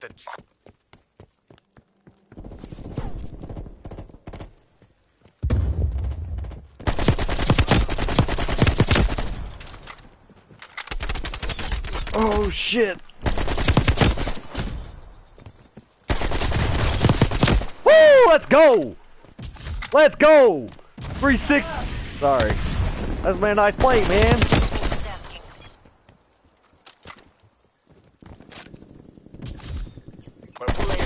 The Oh shit! Woo! Let's go! Let's go! 360. Sorry. That's been a nice play, man. Agora pulei.